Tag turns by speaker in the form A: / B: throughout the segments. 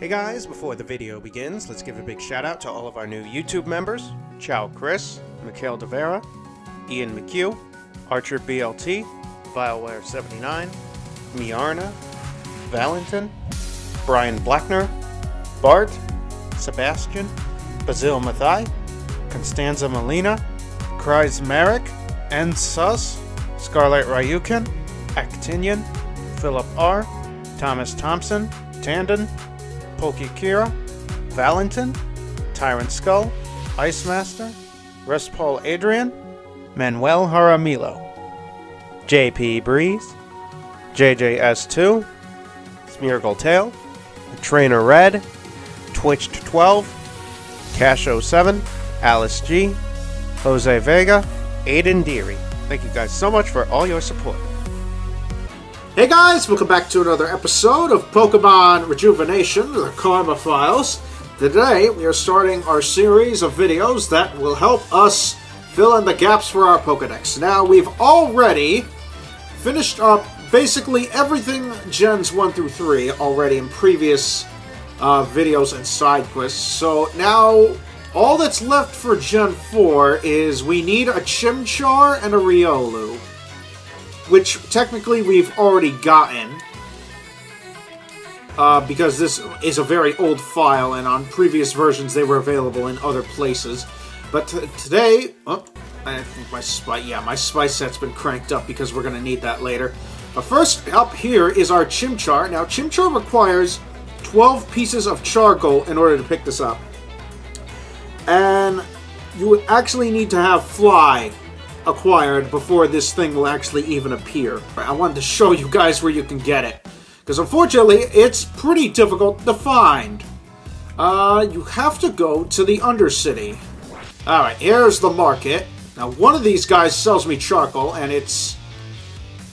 A: Hey guys, before the video begins, let's give a big shout out to all of our new YouTube members Chow Chris, Mikhail Devera, Ian McHugh, Archer BLT, Violeware79, Miarna, Valentin, Brian Blackner, Bart, Sebastian, Basil Mathai, Constanza Molina, Kreis Merrick, N Sus, Scarlett Ryukin, Actinian, Philip R., Thomas Thompson, Tandon, Polky Kira, Valentin, Tyrant Skull, Ice Master, Rest Paul Adrian, Manuel Jaramillo, JP Breeze, JJS2, Smeargle Tail, Trainer Red, Twitched 12, Cash 07, Alice G, Jose Vega, Aiden Deary. Thank you guys so much for all your support.
B: Hey guys, welcome back to another episode of Pokemon Rejuvenation, the Karma Files. Today, we are starting our series of videos that will help us fill in the gaps for our Pokedex. Now, we've already finished up basically everything Gens 1 through 3 already in previous uh, videos and side quests. So now, all that's left for Gen 4 is we need a Chimchar and a Riolu which technically we've already gotten. Uh, because this is a very old file, and on previous versions they were available in other places. But today, oh, I think my spy, yeah, my spice set's been cranked up because we're going to need that later. But first, up here is our Chimchar. Now, Chimchar requires 12 pieces of charcoal in order to pick this up. And you would actually need to have Fly acquired before this thing will actually even appear. I wanted to show you guys where you can get it. Because unfortunately, it's pretty difficult to find. Uh, you have to go to the Undercity. Alright, here's the market. Now, one of these guys sells me charcoal, and it's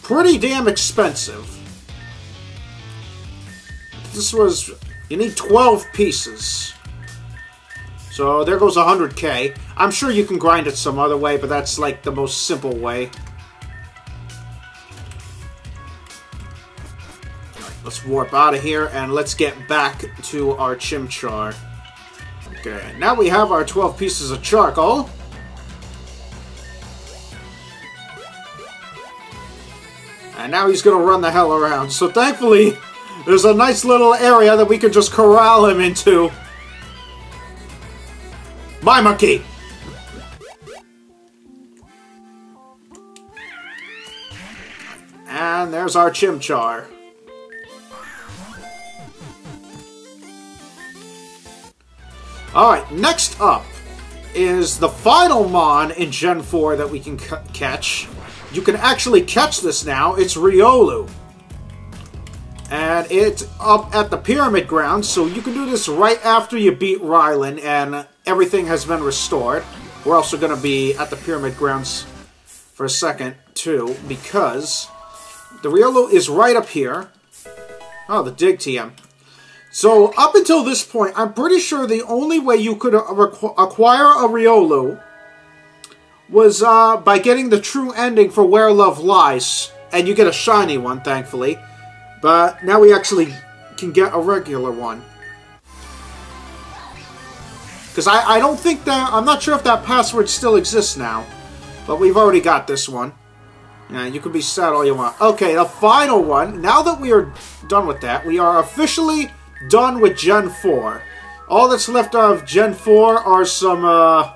B: pretty damn expensive. This was... You need 12 pieces. So there goes 100k. I'm sure you can grind it some other way, but that's like the most simple way. let's warp out of here and let's get back to our Chimchar. Okay, now we have our 12 pieces of charcoal. And now he's gonna run the hell around. So thankfully, there's a nice little area that we can just corral him into. My monkey! And there's our Chimchar. Alright, next up is the final Mon in Gen 4 that we can catch. You can actually catch this now. It's Riolu. And it's up at the Pyramid Ground, so you can do this right after you beat Ryland, and everything has been restored. We're also going to be at the Pyramid Grounds for a second, too, because the Riolu is right up here. Oh, the Dig TM. So, up until this point, I'm pretty sure the only way you could acquire a Riolu was uh, by getting the true ending for Where Love Lies. And you get a shiny one, thankfully. But now we actually can get a regular one. Because I, I don't think that... I'm not sure if that password still exists now. But we've already got this one. Yeah, you can be sad all you want. Okay, the final one. Now that we are done with that, we are officially done with Gen 4. All that's left of Gen 4 are some, uh...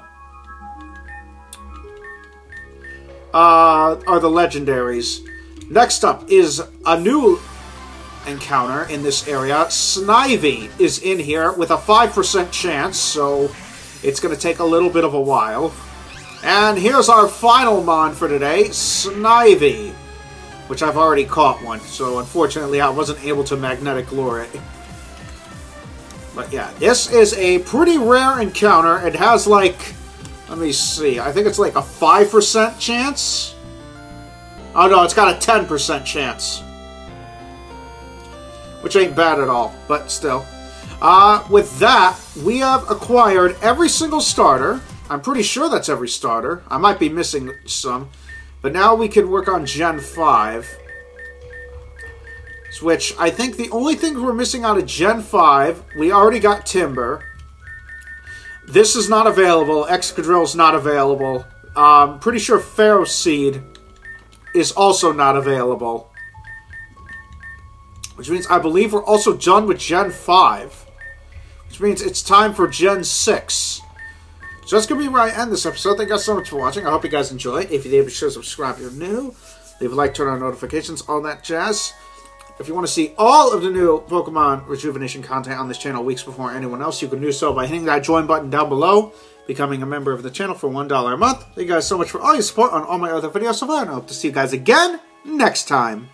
B: Uh, are the legendaries. Next up is a new encounter in this area. Snivy is in here with a 5% chance, so it's going to take a little bit of a while. And here's our final mon for today, Snivy, which I've already caught one, so unfortunately I wasn't able to magnetic lure it. But yeah, this is a pretty rare encounter. It has like, let me see, I think it's like a 5% chance? Oh no, it's got a 10% chance which ain't bad at all, but still. Uh, with that, we have acquired every single starter. I'm pretty sure that's every starter. I might be missing some. But now we can work on Gen 5. Which I think the only thing we're missing out of Gen 5, we already got Timburr. This is not available. Excadrill's not available. Um, pretty sure Ferroseed is also not available. Which means I believe we're also done with Gen 5. Which means it's time for Gen 6. So that's going to be where I end this episode. Thank you guys so much for watching. I hope you guys enjoy. If you did, be sure to subscribe if you're new. Leave a like, turn on notifications, all that jazz. If you want to see all of the new Pokemon Rejuvenation content on this channel weeks before anyone else, you can do so by hitting that join button down below, becoming a member of the channel for $1 a month. Thank you guys so much for all your support on all my other videos so far, and I hope to see you guys again next time.